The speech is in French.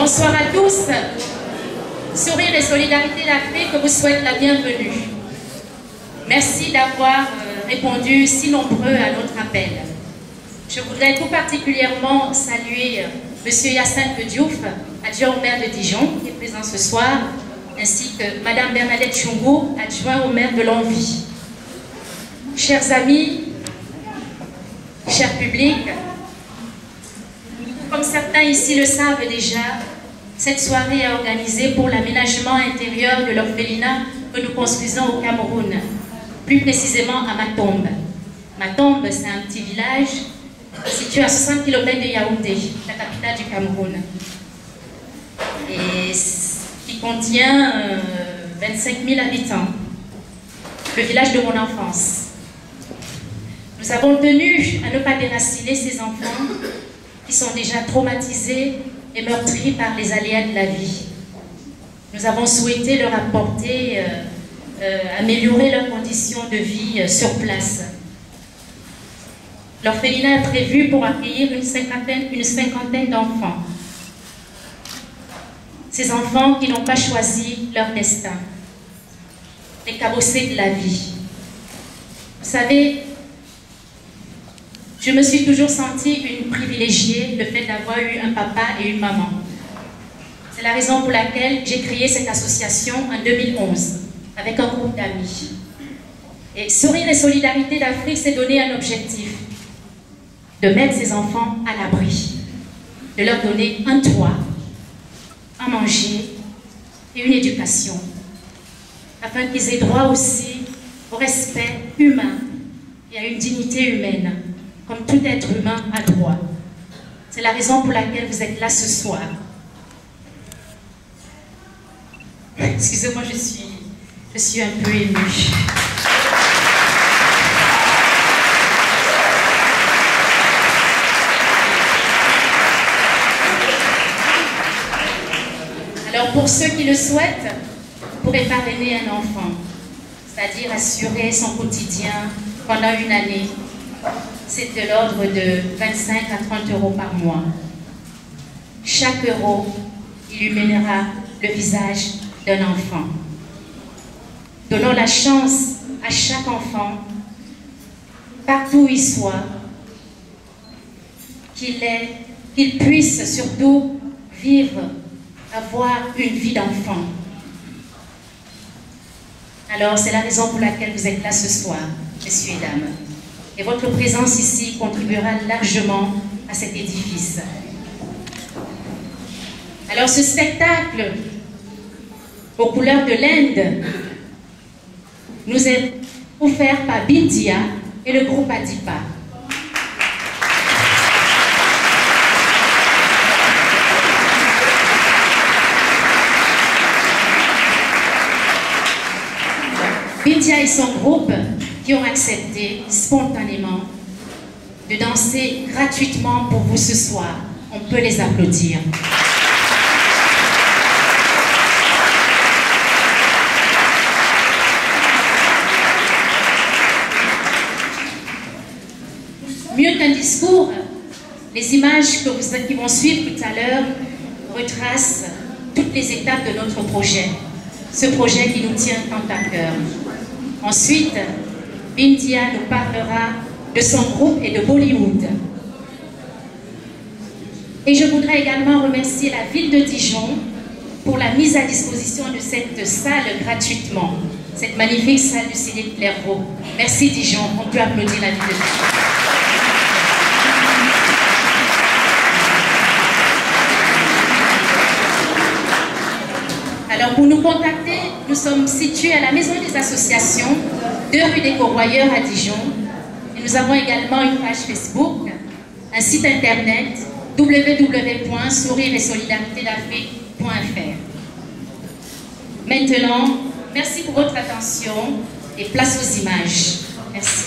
Bonsoir à tous. Sourire et Solidarité d'Afrique vous souhaite la bienvenue. Merci d'avoir euh, répondu si nombreux à notre appel. Je voudrais tout particulièrement saluer euh, M. Yassine Diouf, adjoint au maire de Dijon, qui est présent ce soir, ainsi que Mme Bernadette Chungo, adjoint au maire de Longvie. Chers amis, chers publics, comme certains ici le savent déjà, cette soirée est organisée pour l'aménagement intérieur de l'orphelinat que nous construisons au Cameroun, plus précisément à Matombe. Matombe, c'est un petit village situé à 60 km de Yaoundé, la capitale du Cameroun, et qui contient 25 euh, 000 habitants, le village de mon enfance. Nous avons tenu à ne pas déraciner ces enfants qui sont déjà traumatisés et meurtris par les aléas de la vie. Nous avons souhaité leur apporter, euh, euh, améliorer leurs conditions de vie euh, sur place. L'orphelinat est prévu pour accueillir une cinquantaine, une cinquantaine d'enfants. Ces enfants qui n'ont pas choisi leur destin, les cabossés de la vie. Vous savez, je me suis toujours sentie une privilégiée, le fait d'avoir eu un papa et une maman. C'est la raison pour laquelle j'ai créé cette association en 2011 avec un groupe d'amis. Et Sourire et Solidarité d'Afrique s'est donné un objectif, de mettre ces enfants à l'abri, de leur donner un toit, à manger et une éducation, afin qu'ils aient droit aussi au respect humain et à une dignité humaine comme tout être humain a droit. C'est la raison pour laquelle vous êtes là ce soir. Excusez-moi, je suis, un peu émue. Alors pour ceux qui le souhaitent, vous pourrez parrainer un enfant, c'est-à-dire assurer son quotidien pendant une année c'est de l'ordre de 25 à 30 euros par mois. Chaque euro illuminera le visage d'un enfant. Donnons la chance à chaque enfant, partout où il soit, qu'il puisse surtout vivre, avoir une vie d'enfant. Alors, c'est la raison pour laquelle vous êtes là ce soir, messieurs et dames. Et votre présence ici contribuera largement à cet édifice. Alors ce spectacle aux couleurs de l'Inde nous est offert par Bindia et le groupe Adipa. Bindia et son groupe ont accepté spontanément de danser gratuitement pour vous ce soir. On peut les applaudir. Mieux qu'un discours, les images que vous, qui vont suivre tout à l'heure retracent toutes les étapes de notre projet, ce projet qui nous tient tant à cœur. Ensuite, Bintia nous parlera de son groupe et de Bollywood. Et je voudrais également remercier la ville de Dijon pour la mise à disposition de cette salle gratuitement, cette magnifique salle du ciné de Clairvaux. Merci Dijon, on peut applaudir la ville de Dijon. Alors pour nous contacter, nous sommes situés à la Maison des Associations, 2 rue des Courroyeurs à Dijon. Et nous avons également une page Facebook, un site internet www.sourireetsolidaritedafrique.fr. Maintenant, merci pour votre attention et place aux images. Merci.